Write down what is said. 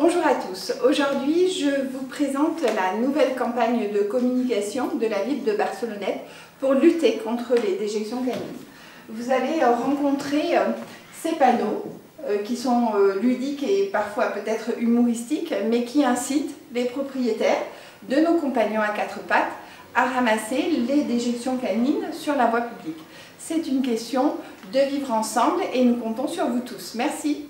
Bonjour à tous. Aujourd'hui, je vous présente la nouvelle campagne de communication de la ville de Barcelonnette pour lutter contre les déjections canines. Vous allez euh, rencontrer euh, ces panneaux euh, qui sont ludiques et parfois peut-être humoristiques, mais qui incitent les propriétaires de nos compagnons à quatre pattes à ramasser les déjections canines sur la voie publique. C'est une question de vivre ensemble et nous comptons sur vous tous. Merci.